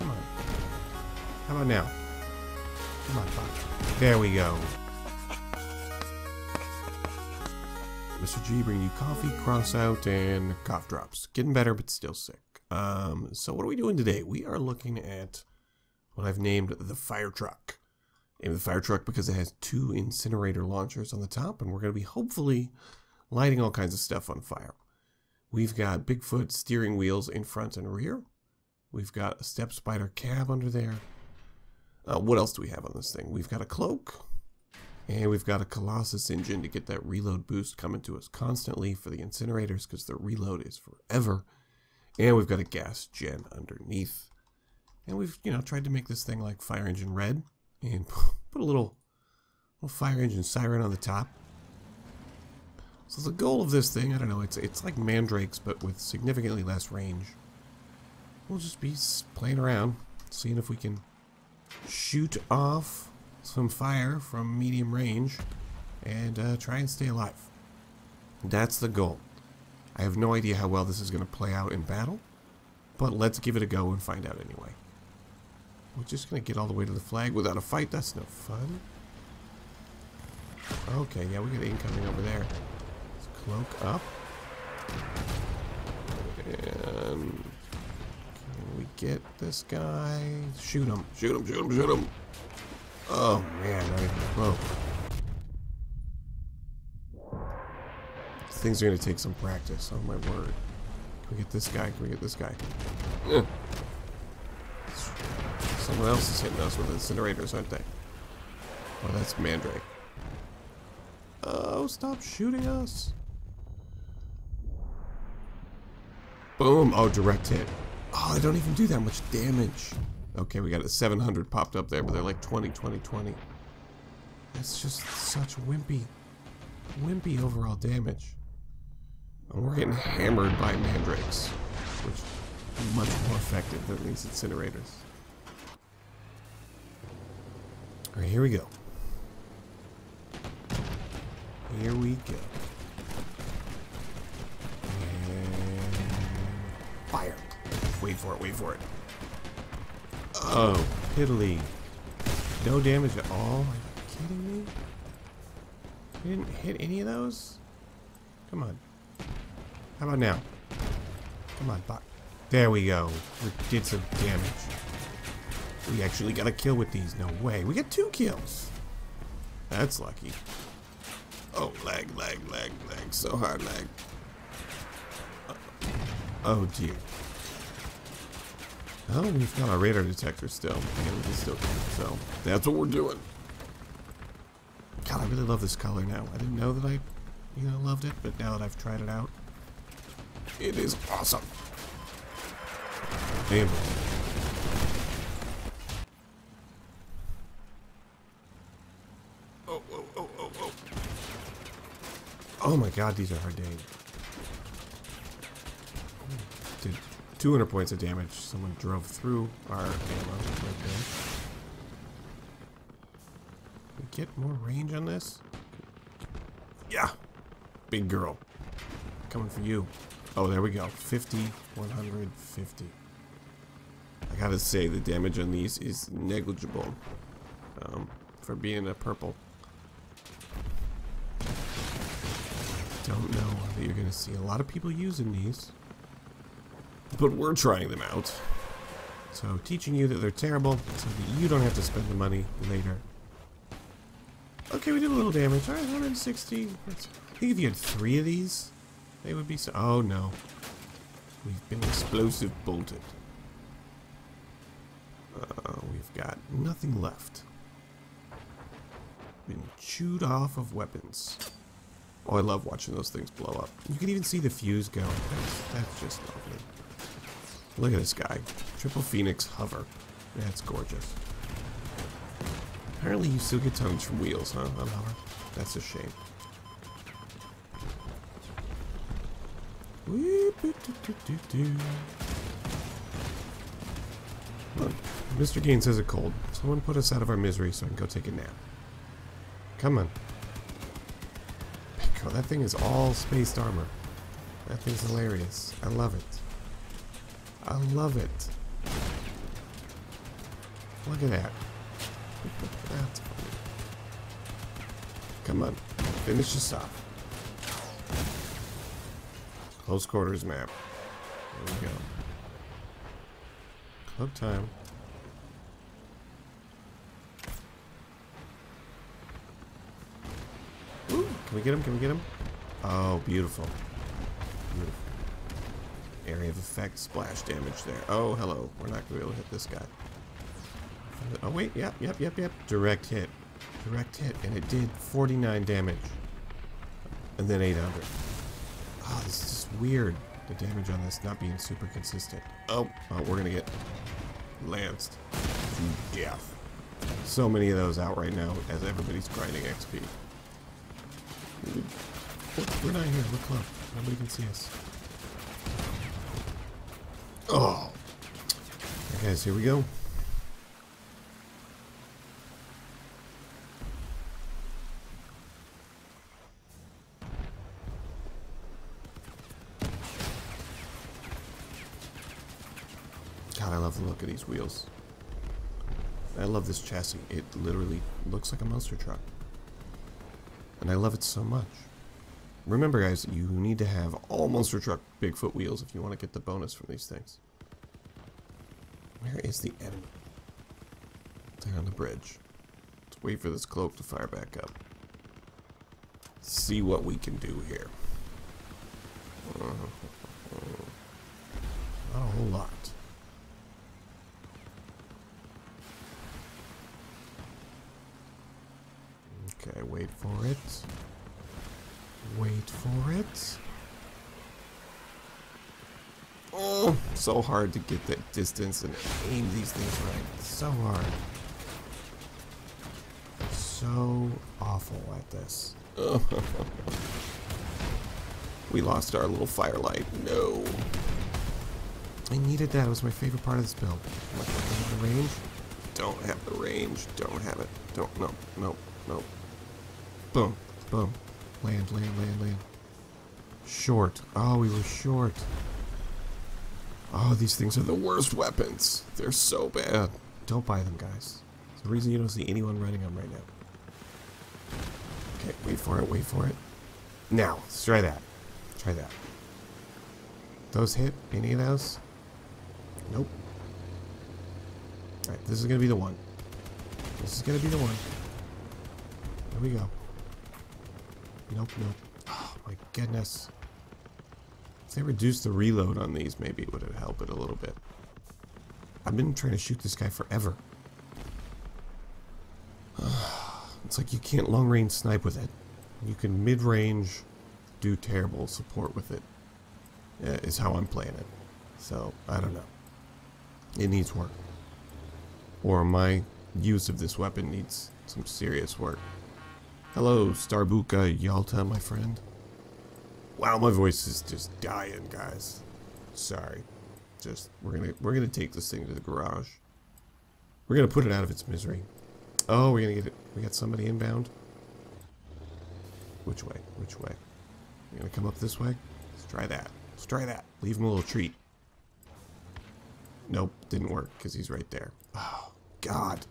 Come on. How about now? Come on. There we go. Mr. G bringing you coffee, Crossout, and cough drops. Getting better, but still sick. Um, so what are we doing today? We are looking at what I've named the fire truck. Named the fire truck because it has two incinerator launchers on the top, and we're going to be hopefully lighting all kinds of stuff on fire. We've got Bigfoot steering wheels in front and rear. We've got a Steppe Spider cab under there. Uh, what else do we have on this thing? We've got a cloak. And we've got a Colossus engine to get that reload boost coming to us constantly for the incinerators because the reload is forever. And we've got a gas gen underneath. And we've, you know, tried to make this thing like fire engine red and put a little, little fire engine siren on the top. So the goal of this thing, I don't know, it's it's like mandrakes but with significantly less range. We'll just be playing around, seeing if we can shoot off some fire from medium range and uh, try and stay alive. That's the goal. I have no idea how well this is going to play out in battle, but let's give it a go and find out anyway. We're just going to get all the way to the flag without a fight. That's no fun. Okay, yeah, we got incoming over there. Let's cloak up. And we get this guy? Shoot him. Shoot him, shoot him, shoot him. Oh man, not even close. Things are gonna take some practice, oh my word. Can we get this guy? Can we get this guy? Ugh. Someone else is hitting us with incinerators, aren't they? Oh, that's Mandrake. Oh, stop shooting us. Boom. Oh, direct hit. Oh, they don't even do that much damage. Okay, we got a 700 popped up there, but they're like 20, 20, 20. That's just such wimpy, wimpy overall damage. And we're getting hammered by mandrakes, which are much more effective than these incinerators. Alright, here we go. Here we go. And fire. Wait for it, wait for it. Oh, piddly. No damage at all? Are you kidding me? We didn't hit any of those? Come on. How about now? Come on, bot. There we go. We did some damage. We actually got a kill with these. No way. We got two kills. That's lucky. Oh, lag, lag, lag, lag. So hard lag. Uh, oh, dear. Oh, we've got our radar detector still. And we can still so that's what we're doing. God, I really love this color now. I didn't know that I, you know, loved it, but now that I've tried it out, it is awesome. Damn. Oh, oh, oh, oh, oh. Oh my god, these are hard to aim. 200 points of damage. Someone drove through our ammo right there. We get more range on this? Yeah! Big girl. Coming for you. Oh, there we go. 50, 150. I gotta say, the damage on these is negligible um, for being a purple. Don't know that you're gonna see a lot of people using these, but we're trying them out. So teaching you that they're terrible so that you don't have to spend the money later. Okay, we did a little damage. Alright, 160. That's, I think if you had three of these, they would be so... Oh, no. We've been explosive bolted. Uh, we've got nothing left. Been chewed off of weapons. Oh, I love watching those things blow up. You can even see the fuse go. That's, that's just lovely. Look at this guy. Triple Phoenix Hover. That's gorgeous. Apparently you still get tons from wheels, huh, on Hover? That's a shame. Look, Mr. Gaines has a cold. Someone put us out of our misery so I can go take a nap. Come on. Pico, that thing is all spaced armor. That thing's hilarious. I love it. I love it. Look at that. That's funny. Come on. Finish this off. Close quarters map. There we go. Cloak time. Ooh, can we get him? Can we get him? Oh, beautiful. Beautiful. Area of effect, splash damage there. Oh, hello. We're not going to be able to hit this guy. Oh, wait. Yep, yep, yep, yep. Direct hit. Direct hit. And it did 49 damage. And then 800. Oh, ah, this is just weird. The damage on this not being super consistent. Oh, oh we're going to get lanced to death. So many of those out right now as everybody's grinding XP. We're not here. We're close. Nobody can see us. Oh. Okay, guys, here we go. God, I love the look of these wheels. I love this chassis. It literally looks like a monster truck. And I love it so much. Remember guys, you need to have all monster truck Bigfoot wheels if you want to get the bonus from these things. Where is the enemy? There on the bridge. Let's wait for this cloak to fire back up. See what we can do here. Not a whole lot. Okay, wait for it. Wait for it. Oh, so hard to get that distance and aim these things right. So hard. So awful at this. we lost our little firelight. No. I needed that. It was my favorite part of this build. Like, don't have the range. Don't have the range. Don't have it. Don't. No. No. No. Boom. Boom. Land, land, land, land. Short. Oh, we were short. Oh, these things are the worst weapons. They're so bad. Don't buy them, guys. It's the reason you don't see anyone running them right now. Okay, wait for it, wait for it. Now, let's try that. Try that. Those hit? Any of those? Nope. Alright, this is to be the one. This is to be the one. There we go. Nope, nope. Oh, my goodness. If they reduced the reload on these, maybe it would have helped it a little bit. I've been trying to shoot this guy forever. It's like you can't long range snipe with it. You can mid range do terrible support with it. Uh, how I'm playing it. So, I don't know. It needs work. Or my use of this weapon needs some serious work. Hello, Starbuka Yalta, my friend. Wow, my voice is just dying, guys. Sorry. Just we're gonna we're gonna take this thing to the garage. We're gonna put it out of its misery. Oh, we're gonna get it. We got somebody inbound. Which way? Which way? You gonna come up this way? Let's try that. Let's try that. Leave him a little treat. Nope, didn't work because he's right there. Oh, God.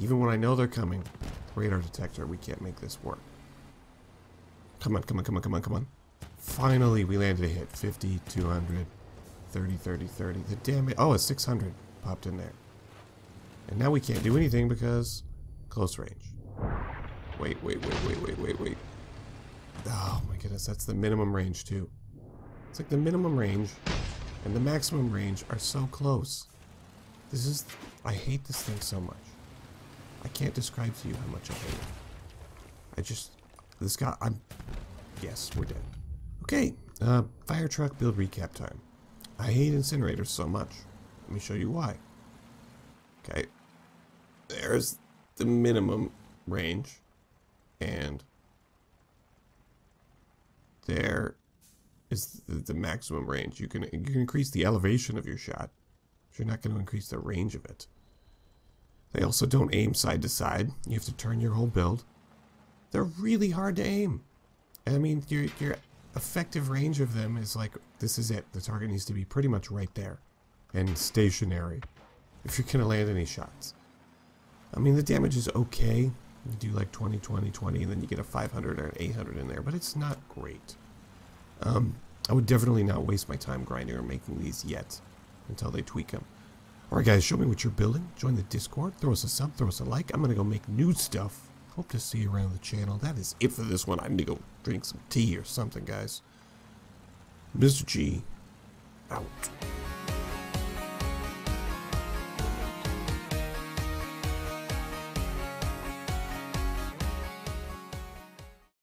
Even when I know they're coming, radar detector, we can't make this work. Come on, come on, come on, come on, come on. Finally, we landed a hit. 50, 200, 30, 30, 30. The damage. Oh, a 600 popped in there. And now we can't do anything because close range. Wait, wait, wait, wait, wait, wait, wait. Oh my goodness, that's the minimum range too. It's like the minimum range and the maximum range are so close. This is, I hate this thing so much. I can't describe to you how much I hate it. I just, this guy, I'm, yes, we're dead. Okay, uh, fire truck build recap time. I hate incinerators so much. Let me show you why. Okay, there's the minimum range, and there is the, maximum range. You can you can increase the elevation of your shot, but you're not going to increase the range of it. They also don't aim side to side. You have to turn your whole build. They're really hard to aim. I mean, your your effective range of them is like this is it. The target needs to be pretty much right there, and stationary if you're going to land any shots. I mean, the damage is okay. You do like 20, 20, 20, and then you get a 500 or an 800 in there, but it's not great. Um, I would definitely not waste my time grinding or making these yet until they tweak them. Alright guys, show me what you're building. Join the Discord. Throw us a sub. Throw us a like. I'm going to go make new stuff. Hope to see you around the channel. That is it for this one. I need to go drink some tea or something, guys. Mr. G, out.